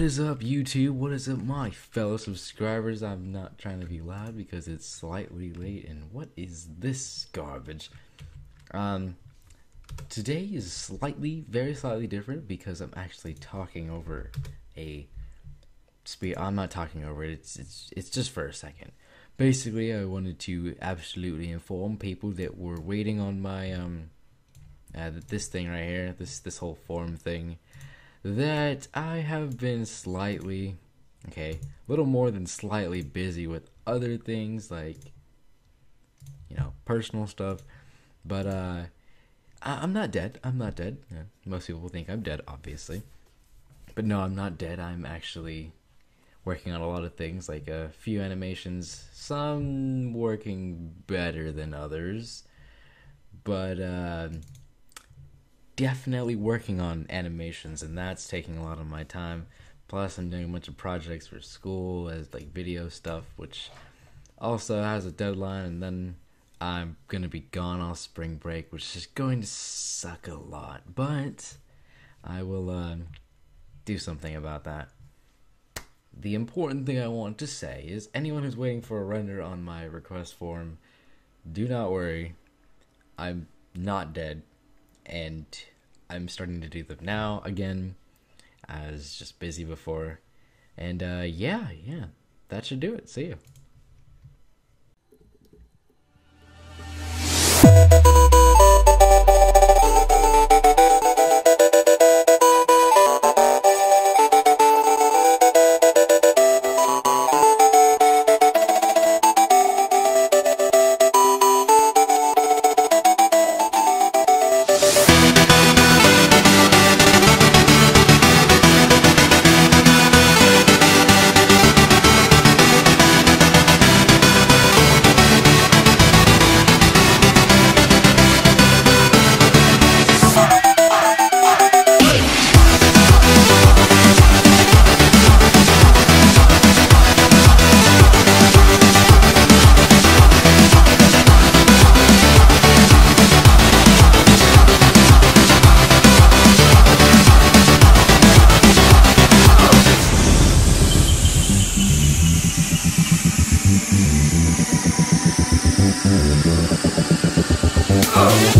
is up, YouTube? What is up, my fellow subscribers? I'm not trying to be loud because it's slightly late. And what is this garbage? Um, today is slightly, very slightly different because I'm actually talking over a speed. I'm not talking over it. It's it's it's just for a second. Basically, I wanted to absolutely inform people that were waiting on my um, uh, this thing right here, this this whole form thing that I have been slightly, okay, a little more than slightly busy with other things like, you know, personal stuff. But uh, I- am not dead. I'm not dead. Yeah, most people think I'm dead, obviously. But no, I'm not dead. I'm actually working on a lot of things, like a few animations, some working better than others. But uh, definitely working on animations, and that's taking a lot of my time. Plus, I'm doing a bunch of projects for school as like video stuff, which also has a deadline, and then I'm gonna be gone all spring break, which is going to suck a lot. But I will uh, do something about that. The important thing I want to say is anyone who's waiting for a render on my request form, do not worry. I'm not dead and I'm starting to do them now again. I was just busy before, and uh, yeah, yeah, that should do it. See you. Oh.